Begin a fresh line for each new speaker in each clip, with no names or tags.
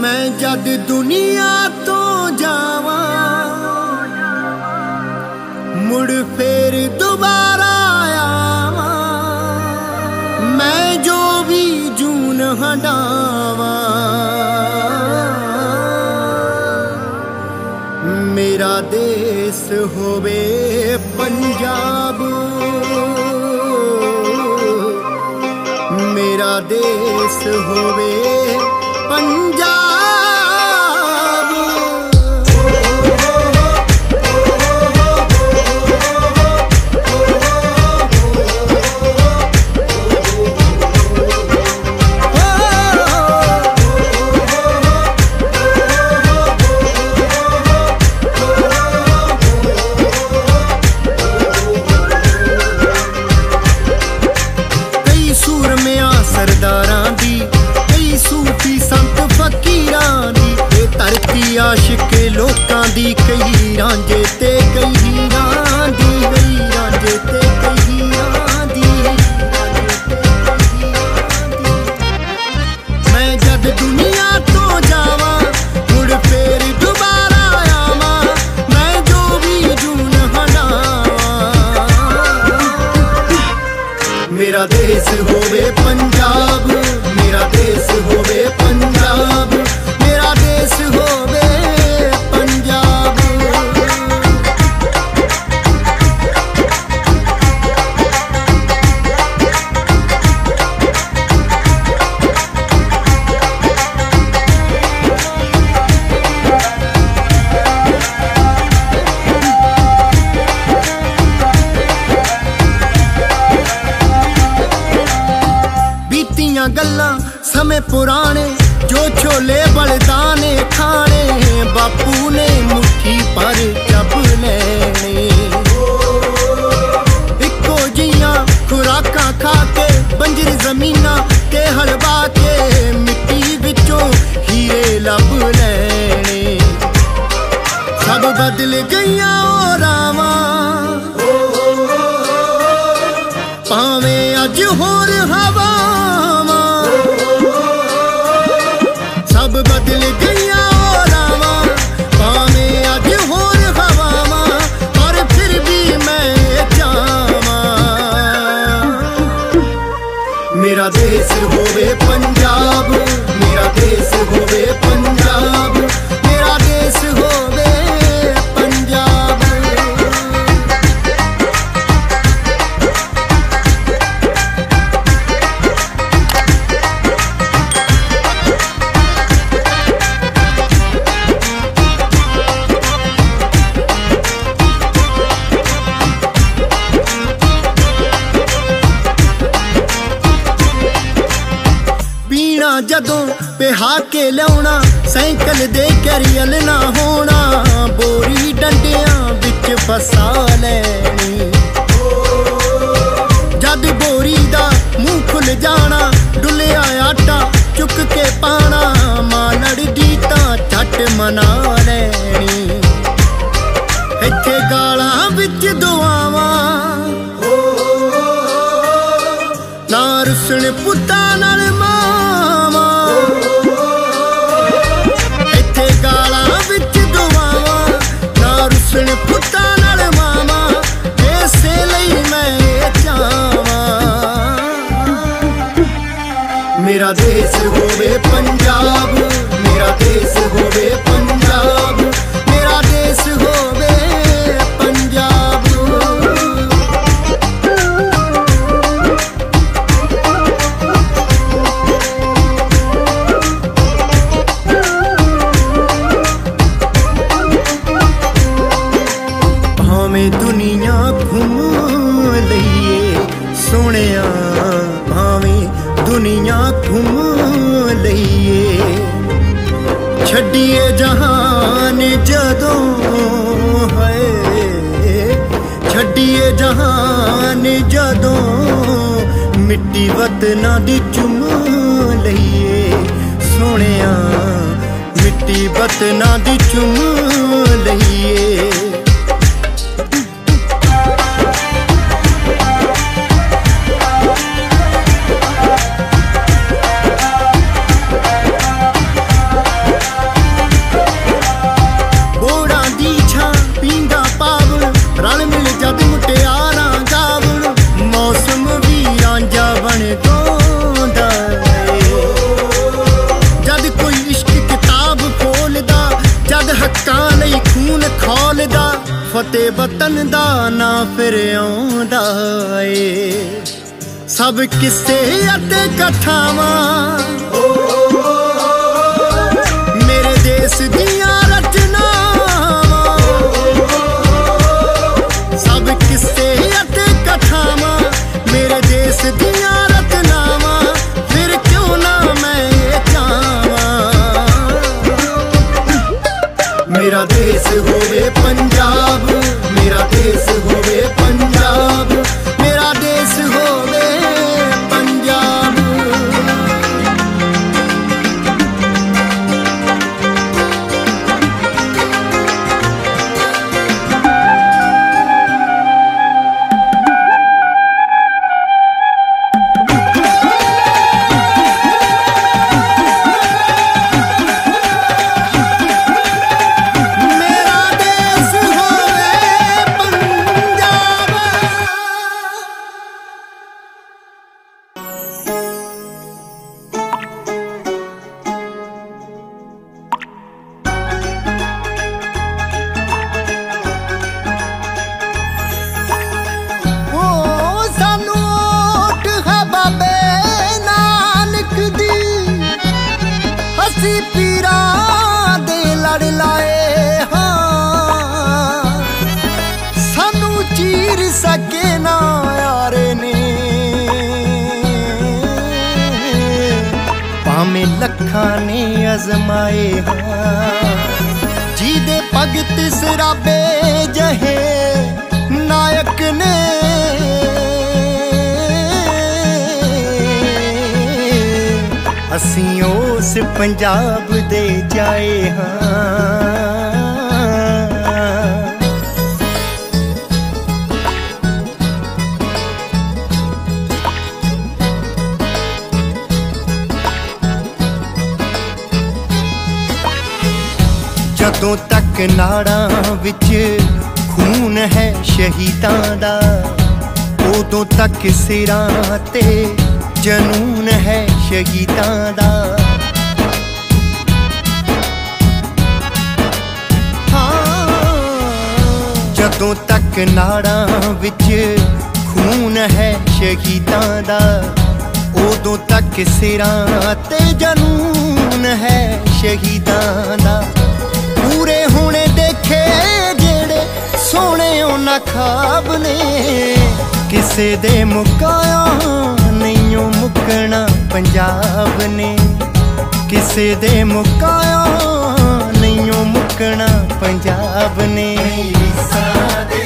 ਮੈਂ ਜਦ ਦੁਨੀਆ ਤੋਂ ਜਾਵਾਂ ਮੁੜ ਫੇਰ ਦੁਬਾਰਾ ਮੇਰਾ ਦੇਸ ਹੋਵੇ ਪੰਜਾਬ ਮੇਰਾ ਦੇਸ਼ ਹੋਵੇ ਪੰਜਾਬ ਮੇਰਾ ਦੇਸ਼ ਹੋਵੇ ਪੰਜਾਬ ਮੇਰਾ ਦੇਸ਼ ਹੋਵੇ ਬੀਤੀਆਂ ਗੱਲਾਂ ਸਮੇਂ ਪੁਰਾਣੇ, ਜੋ ਛੋਲੇ ਬਲਦਾਨੇ ਖਾਣੇ, ਬਾਪੂ ਨੇ ਮੁੱਠੀ ਪਰ ਚੱਬ ਲੈਣੇ। ਇੱਕੋ ਜੀਆਂ ਖੁਰਾਕਾਂ ਖਾ ਕੇ, ਬੰਜਰ ਜ਼ਮੀਨਾਂ ਤੇ ਹਲਵਾ ਕੇ, ਮਿੱਟੀ ਵਿੱਚੋਂ ਹੀਰੇ ਲੱਭ ਲੈਣੇ। ਸਭ ਬਦਲ ਗਈਆਂ ਉਹ ਰਾਵਾਂ। ਭਾਵੇਂ ਅੱਜ ਹੋਰ ਹਵਾ ਮੇਰਾ ਦੇਸ਼ ਪਿਹਾ ਕੇ ਲਿਆਉਣਾ, ਸਾਈਕਲ ਦੇ ਕੈਰੀਅਲ ਨਾ ਹੋਣਾ। ਬੋਰੀ ਡੰਡਿਆਂ ਵਿੱਚ ਫਸਾ ਲੈਣੀ। ਜਦ ਬੋਰੀ ਦਾ ਮੂੰਹ ਖੁੱਲ ਜਾਣਾ, ਡੁੱਲਿਆ ਆਟਾ ਚੁੱਕ ਕੇ ਪਾਣਾ। ਮਾਂ ਲੜਦੀ ਤਾਂ ਛੱਟ ਮਨਾ ਭਾਵੇਂ ਦੁਨੀਆ ਘੁੰਮ ਲਈਏ। ਸੋਹਣਿਆ ਭਾਵੇਂ ਦੁਨੀਆ ਘੁੰਮ ਲਈਏ। ਛੱਡੀਏ ਜਹਾਨ ਜਦੋਂ ਹੈ। ਛੱਡੀਏ ਜਹਾਨ ਜਦੋਂ ਮਿੱਟੀ ਵਤਨਾਂ ਦੀ ਚੁੰਮ ਲਈਏ। ਸੋਹਣਿਆ ਮਿੱਟੀ ਵਤਨਾਂ ਦੀ ਚੁੰਮ ਹੱਕਾਂ ਲਈ ਖੂਨ ਖੋਲਦਾ, ਫਤਿਹ ਵਤਨ ਦਾ ਨਾ ਫਿਰ ਆਉਂਦਾ ਏ। ਸਭ ਕਿਸੇ ਅਤੇ ਕਥਾਵਾਂ ਮੇਰੇ ਦੇਸ਼ ਦੀਆਂ ਰਚਨਾਵਾਂ। ਸਭ ਕਿਸੇ ਅਤੇ ਕਥਾਵਾਂ ਮੇਰੇ ਦੇਸ਼ ਦੀਆਂ ਮੇਰਾ ਦੇਸ਼ ਹੋਵੇ ਪੰਜਾਬ ਮੇਰਾ ਦੇਸ਼ ਹੋਵੇ ਪੰਜਾਬ ਮੇਰਾ ਦੇਸ਼ ਹੋਵੇ ਅਸੀਂ ਪੀਰਾਂ ਦੇ ਲੜ ਲਾਏ ਹਾਂ। ਸਾਨੂੰ ਚੀਰ ਸਕੇ ਨਾ ਯਾਰੇ ਨੇ। ਭਾਵੇਂ ਲੱਖਾਂ ਨੇ ਅਜ਼ਮਾਏ ਹਾਂ। ਜਿਹਦੇ ਭਗਤ ਸਰਾਬੇ ਅਸੀਂ ਉਸ ਪੰਜਾਬ ਦੇ ਜਾਏ ਹਾਂ। ਜਦੋਂ ਤੱਕ ਨਾੜਾਂ ਵਿੱਚ ਖੂਨ ਹੈ ਸ਼ਹੀਦਾਂ ਦਾ, ਉਦੋਂ ਤੱਕ ਸਿਰਾਂ ਤੇ ਜਨੂਨ ਹੈ ਸ਼ਹੀਦਾਂ ਦਾ। ਹਾਂ, ਜਦੋਂ ਤੱਕ ਨਾੜਾਂ ਵਿੱਚ ਖੂਨ ਹੈ ਸ਼ਹੀਦਾਂ ਦਾ, ਉਦੋਂ ਤੱਕ ਸਿਰਾਂ ਤੇ ਜਨੂਨ ਹੈ ਸ਼ਹੀਦਾਂ ਦਾ। ਪੂਰੇ ਹੋਣੇ ਦੇਖੇ ਜਿਹੜੇ ਸੋਹਣੇ ਉਹਨਾਂ ਖਾਬ ਨੇ, ਕਿਸੇ ਦੇ ਮੁਕਾਇਆ ਨਹੀਂਓ ਮੁਕਣਾ ਪੰਜਾਬ ਨੇ? ਕਿਸੇ ਦੇ ਮੁਕਾਇਆ ਨਹੀਂਓ ਮੁਕਣਾ ਪੰਜਾਬ ਨੇ। ਸਾਦੇਸ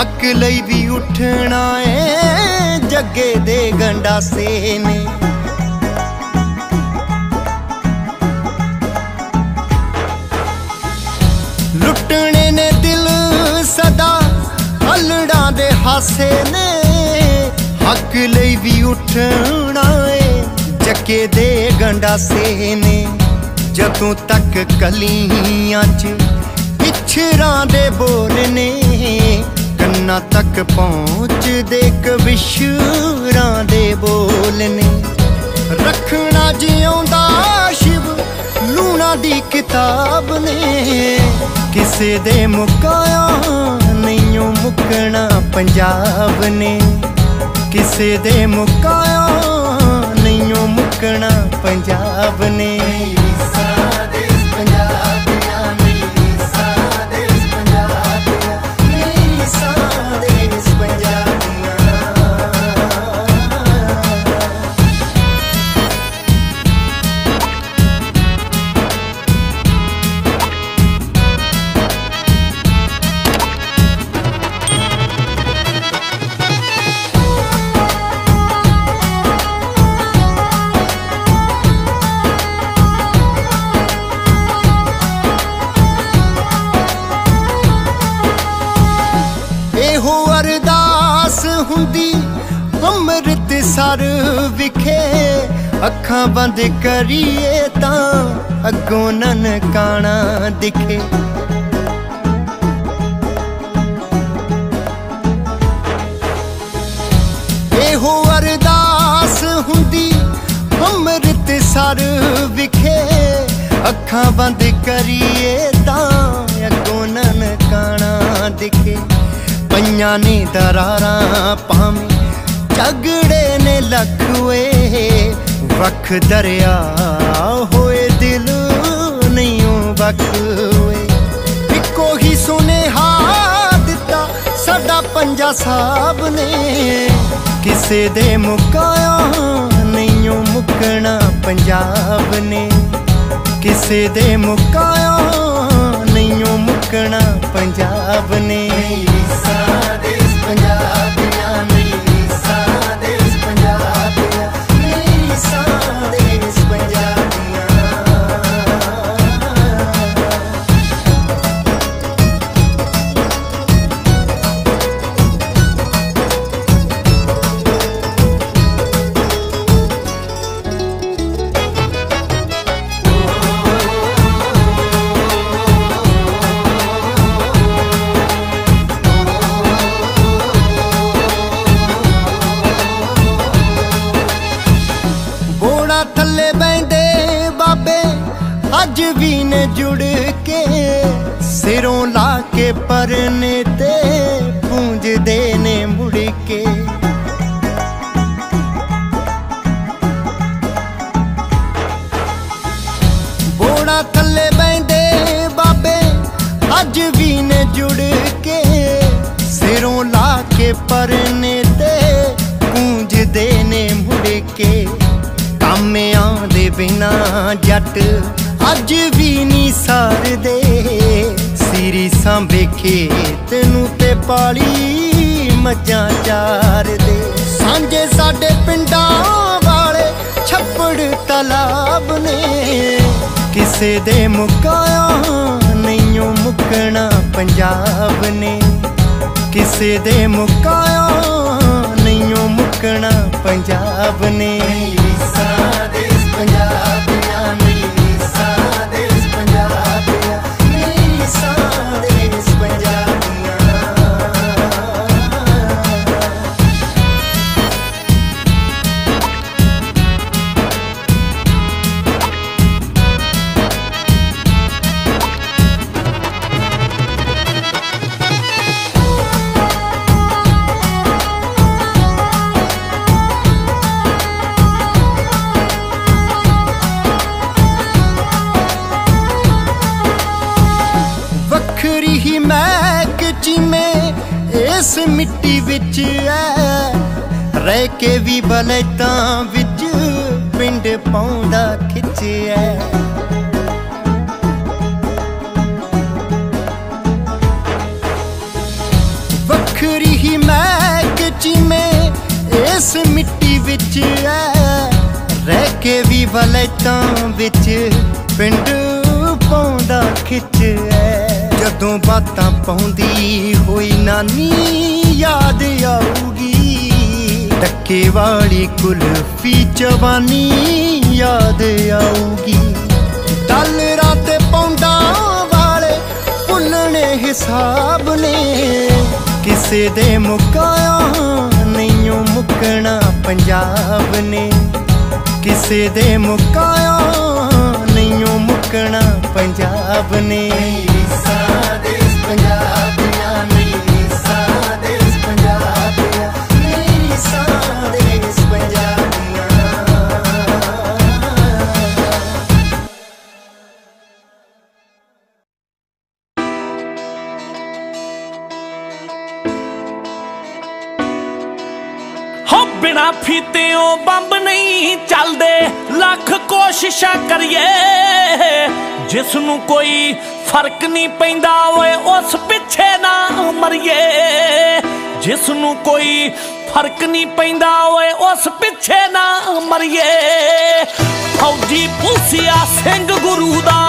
ਹੱਕ ਲਈ ਵੀ ਉੱਠਣਾ ਏ, ਜੱਗੇ ਦੇ ਗੰਡਾਸੇ ਨੇ। ਲੁੱਟਣੇ ਨੇ ਦਿਲ ਸਦਾ ਅਲੜਾਂ ਦੇ ਹਾਸੇ ਨੇ। ਹੱਕ ਲਈ ਵੀ ਉੱਠਣਾ ਏ, ਜੱਗੇ ਦੇ ਗੰਡਾਸੇ ਨੇ। ਜਦੋਂ ਤੱਕ ਕਲੀਆਂ 'ਚ ਪਿਛਰਾਂ ਦੇ ਬੋਲ ਨੇ ਕੰਨਾਂ ਤੱਕ ਪਹੁੰਚਦੇ ਕਵਿਸ਼ਰਾਂ ਦੇ ਬੋਲ ਨੇ। ਰੱਖਣਾ ਜਿਉਂਦਾ ਸ਼ਿਵ, ਲੂਣਾ ਦੀ ਕਿਤਾਬ ਨੇ। ਕਿਸੇ ਦੇ ਮੁਕਾਇਆ ਨਹੀਂਓ ਮੁਕਣਾ ਪੰਜਾਬ ਨੇ। ਕਿਸੇ ਦੇ ਮੁਕਾਇਆ ਨਹੀਂਓ ਮੁਕਣਾ ਪੰਜਾਬ ਨੇ। ਸਾਦੇਸ ਵਿਖੇ ਅੱਖਾਂ ਬੰਦ ਕਰੀਏ ਤਾਂ ਅੱਗੋਂ ਨਨਕਾਣਾ ਦਿਖੇ। ਇਹੋ ਅਰਦਾਸ ਹੁੰਦੀ, ਅੰਮ੍ਰਿਤ ਸਰ ਵਿਖੇ। ਅੱਖਾਂ ਬੰਦ ਕਰੀਏ ਤਾਂ ਅੱਗੋਂ ਨਨਕਾਣਾ ਦਿਖੇ। ਪਈਆਂ ਨੇ ਦਰਾਰਾਂ ਪਾਵੇਂ ਝਗੜੇ ਨੇ ਲਖਵੇ ਵਖ ਦਰਿਆ ਹੋਏ ਦਿਲ ਨਹੀਂ ਬਖਵੇ ਇੱਕੋ ਹੀ ਸੁਨੇਹਾ ਦਿੱਤਾ ਸਾਡਾ ਪੰਜਾ ਸਾਹਿਬ ਨੇ। ਕਿਸੇ ਦੇ ਮੁਕਾਇਆ ਨਹੀਂ ਮੁਕਣਾ ਪੰਜਾਬ ਨੇ। ਕਿਸੇ ਦੇ ਮੁਕਾਇਆ ਨਹੀਂ ਮੁਕਣਾ ਪੰਜਾਬ ਨੇ। ਸਾਦੇਸ ਵੀ ਨੇ ਜੁੜ ਕੇ ਸਿਰੋਂ ਲਾ ਕੇ ਪਰਨੇ ਤੇ ਪੂੰਝਦੇ ਨੇ ਮੁੜ ਕੇ। ਬੋੜਾ ਥੱਲੇ ਬੈੰਦੇ ਬਾਬੇ, ਅੱਜ ਵੀ ਨੇ ਜੁੜ ਕੇ ਸਿਰੋਂ ਲਾ ਕੇ ਪਰਨੇ ਤੇ ਗੂੰਜਦੇ ਨੇ ਮੁੜ ਕੇ। ਕਾਮਿਆਂ ਦੇ ਬਿਨਾ ਜੱਟ ਅੱਜ ਵੀ ਨਹੀਂ ਸਾਰਦੇ। ਸਿਰੀ ਸਾਂਭੇ ਖੇਤ ਨੂੰ ਤੇ ਪਾਲੀ ਮੱਝਾਂ ਚਾਰਦੇ। ਸਾਂਝੇ ਸਾਡੇ ਪਿੰਡਾਂ ਵਾਲੇ ਛੱਪੜ ਤਲਾਬ ਨੇ। ਕਿਸੇ ਦੇ ਮੁਕਾਇਆ ਨਹੀਂ ਮੁਕਣਾ ਪੰਜਾਬ ਨੇ। ਕਿਸੇ ਦੇ ਮੁਕਾਇਆ ਨਹੀਂ ਮੁਕਣਾ ਪੰਜਾਬ ਨੇ। ਸਾਦੇਸ ਮਿੱਟੀ ਵਿੱਚ ਐ। ਰਹਿ ਕੇ ਵੀ ਬਲੈਤਾਂ ਵਿੱਚ ਪਿੰਡ ਪਾਉਂਦਾ ਖਿੱਚਿਆ। ਵੱਖਰੀ ਹੀ ਮਹਿਕ ਚੀਮੇ ਇਸ ਮਿੱਟੀ ਵਿੱਚ ਐ। ਰਹਿ ਕੇ ਵੀ ਵਲੈਤਾਂ ਵਿੱਚ ਪਿੰਡ ਪਾਉਂਦਾ ਖਿੱਚ ਐ ਜਦੋਂ ਬਾਤਾਂ ਪਾਉਂਦੀ ਹੋਈ ਨਾਨੀ ਯਾਦ ਆਊਗੀ। ਟੱਕੇ ਵਾਲੀ ਕੁਲਫੀ ਜਵਾਨੀ ਯਾਦ ਆਊਗੀ। ਡਾਲਰਾਂ ਤੇ ਪੌਂਡਾਂ ਵਾਲੇ ਭੁੱਲਣੇ ਹਿਸਾਬ ਨੇ। ਕਿਸੇ ਦੇ ਮੁਕਾਇਆ ਨਹੀਂ ਮੁਕਣਾ ਪੰਜਾਬ ਨੇ। ਕਿਸੇ ਦੇ ਮੁਕਾਇਆ ਨਹੀਂ ਮੁਕਣਾ ਪੰਜਾਬ ਨੇ। ਸਾਦੇਸ
ਬਿਨਾ ਫੀਤਿਓਂ ਬੰਬ ਨਹੀਂ ਚੱਲਦੇ, ਲੱਖ ਕੋਸ਼ਿਸ਼ਾਂ ਕਰੀਏ। ਜਿਸ ਨੂੰ ਕੋਈ ਫ਼ਰਕ ਨਹੀਂ ਪੈਂਦਾ, ਓਏ ਉਸ ਪਿੱਛੇ ਨਾ ਮਰੀਏ। ਜਿਸ ਨੂੰ ਕੋਈ ਫ਼ਰਕ ਨਹੀਂ ਪੈਂਦਾ, ਓਏ ਉਸ ਪਿੱਛੇ ਨਾ ਮਰੀਏ। ਫੌਜੀ ਪੁਲਸੀਆ ਸਿੰਘ ਗੁਰੂ ਦਾ